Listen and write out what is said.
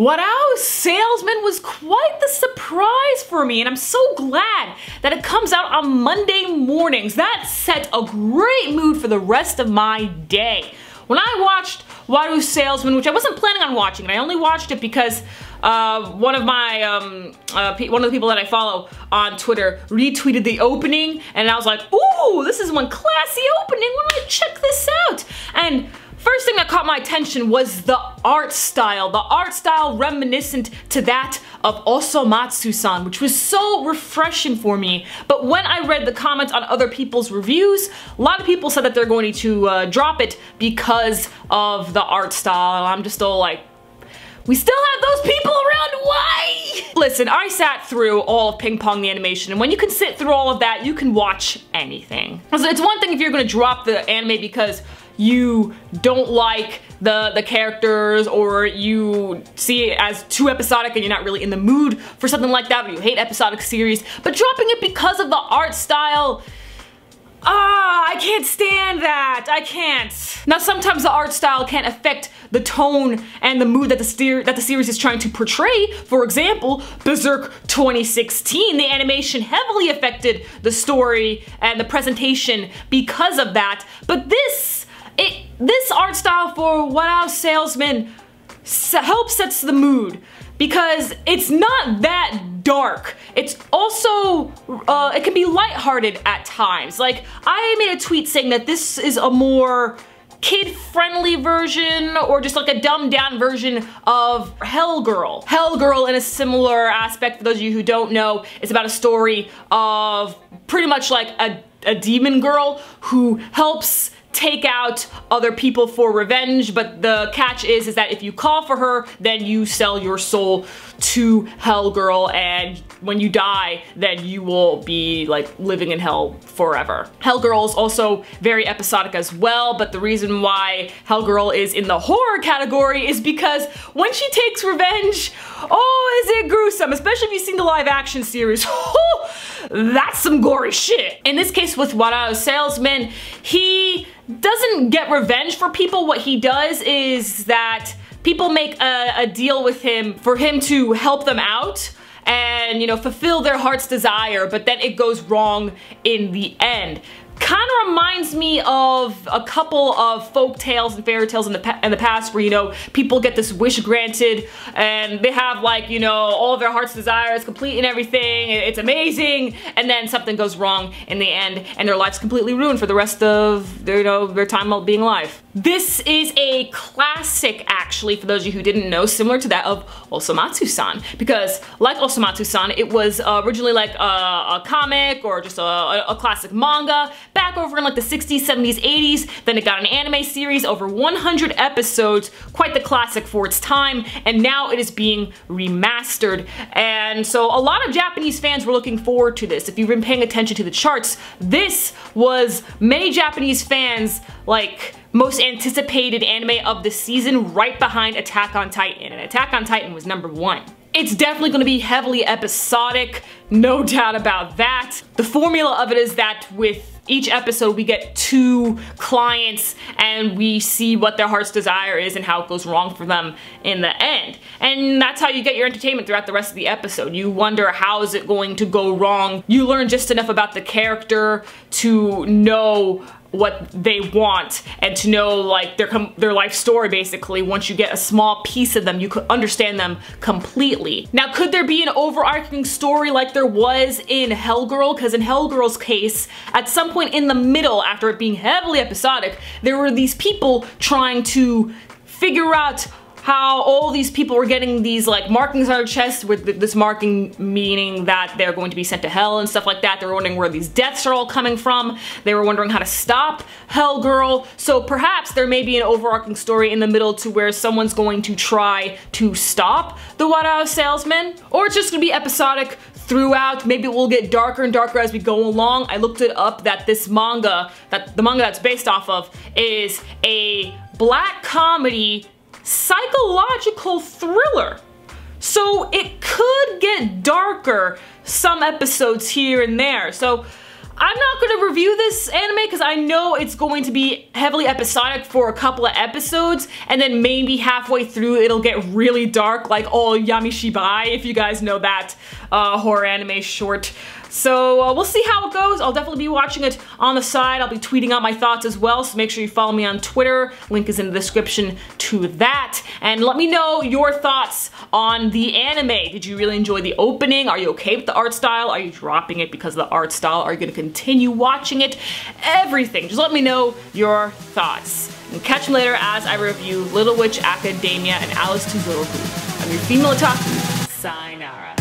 Warau Salesman was quite the surprise for me and I'm so glad that it comes out on Monday mornings. That set a great mood for the rest of my day. When I watched Warau Salesman, which I wasn't planning on watching, I only watched it because uh, one of my, um, uh, one of the people that I follow on Twitter retweeted the opening and I was like, ooh, this is one classy opening, let me check this out. And First thing that caught my attention was the art style. The art style reminiscent to that of Osomatsu-san, which was so refreshing for me. But when I read the comments on other people's reviews, a lot of people said that they're going to uh, drop it because of the art style. and I'm just all like, we still have those people around, why? Listen, I sat through all of Ping Pong the animation, and when you can sit through all of that, you can watch anything. So It's one thing if you're gonna drop the anime because you don't like the, the characters or you see it as too episodic and you're not really in the mood for something like that or you hate episodic series, but dropping it because of the art style, Ah, I can't stand that. I can't. Now, sometimes the art style can affect the tone and the mood that the, that the series is trying to portray. For example, Berserk 2016, the animation heavily affected the story and the presentation because of that. But this it, this art style for Warau Salesman helps sets the mood because it's not that dark. It's also, uh, it can be lighthearted at times. Like, I made a tweet saying that this is a more kid-friendly version or just like a dumbed down version of Hell Girl. Hell Girl in a similar aspect, for those of you who don't know, it's about a story of pretty much like a, a demon girl who helps take out other people for revenge, but the catch is, is that if you call for her, then you sell your soul to Hell Girl, and when you die, then you will be like living in hell forever. Hell Girl is also very episodic as well, but the reason why Hell Girl is in the horror category is because when she takes revenge, oh, is it gruesome, especially if you've seen the live action series. that's some gory shit. In this case with Warau Salesman, he doesn't get revenge for people. What he does is that people make a, a deal with him for him to help them out and you know fulfill their heart's desire but then it goes wrong in the end kind of reminds me of a couple of folk tales and fairy tales in the, in the past where, you know, people get this wish granted and they have like, you know, all their heart's desires complete and everything. It's amazing. And then something goes wrong in the end and their life's completely ruined for the rest of their, you know, their time being alive. This is a classic, actually, for those of you who didn't know, similar to that of Osomatsu-san. Because, like Osomatsu-san, it was uh, originally like a, a, comic or just a, a, classic manga back over in like the 60s, 70s, 80s. Then it got an anime series, over 100 episodes, quite the classic for its time. And now it is being remastered. And so a lot of Japanese fans were looking forward to this. If you've been paying attention to the charts, this was many Japanese fans like most anticipated anime of the season right behind Attack on Titan, and Attack on Titan was number one. It's definitely going to be heavily episodic, no doubt about that. The formula of it is that with each episode we get two clients and we see what their heart's desire is and how it goes wrong for them in the end. And that's how you get your entertainment throughout the rest of the episode. You wonder how is it going to go wrong. You learn just enough about the character to know what they want and to know like their their life story basically. Once you get a small piece of them you could understand them completely. Now could there be an overarching story like there was in Hellgirl because in Hellgirl's case at some point in the middle after it being heavily episodic there were these people trying to figure out how all these people were getting these like markings on their chest with this marking meaning that they're going to be sent to hell and stuff like that. They were wondering where these deaths are all coming from. They were wondering how to stop Hell Girl. So perhaps there may be an overarching story in the middle to where someone's going to try to stop the Warau salesman. Or it's just gonna be episodic throughout. Maybe it will get darker and darker as we go along. I looked it up that this manga, that the manga that's based off of, is a black comedy psychological thriller. So it could get darker some episodes here and there. So I'm not gonna review this anime because I know it's going to be heavily episodic for a couple of episodes and then maybe halfway through it'll get really dark like all Yamishibai if you guys know that uh, horror anime short. So uh, we'll see how it goes. I'll definitely be watching it on the side. I'll be tweeting out my thoughts as well, so make sure you follow me on Twitter. Link is in the description to that. And let me know your thoughts on the anime. Did you really enjoy the opening? Are you okay with the art style? Are you dropping it because of the art style? Are you gonna continue watching it? Everything. Just let me know your thoughts. And catch me later as I review Little Witch Academia and Alice to Little I'm your female otaku. Sayonara.